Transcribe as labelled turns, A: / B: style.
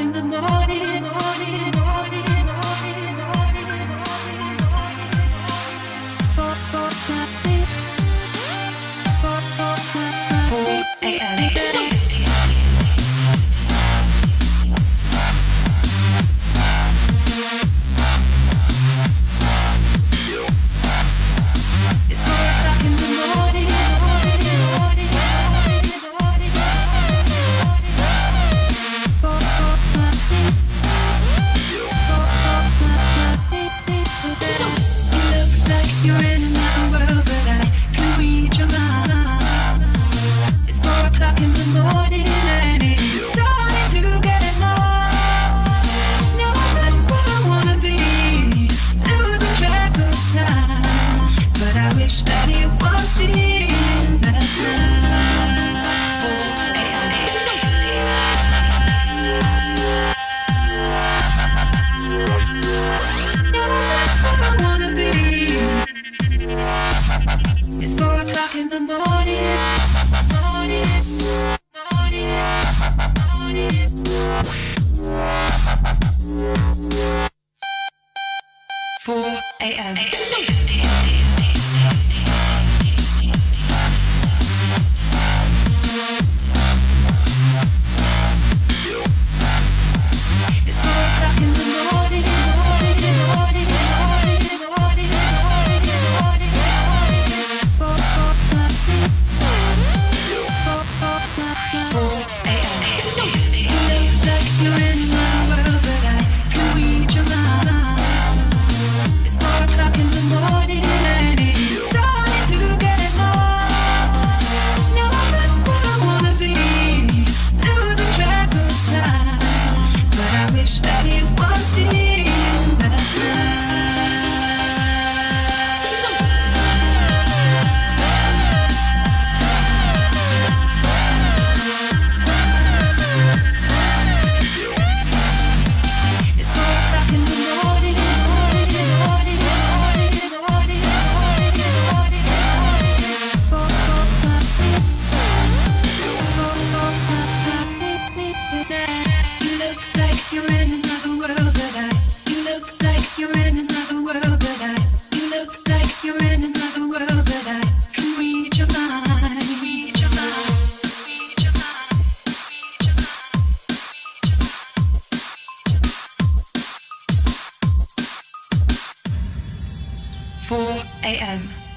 A: in the morning. in the Morning. 4 a.m. 4 a.m.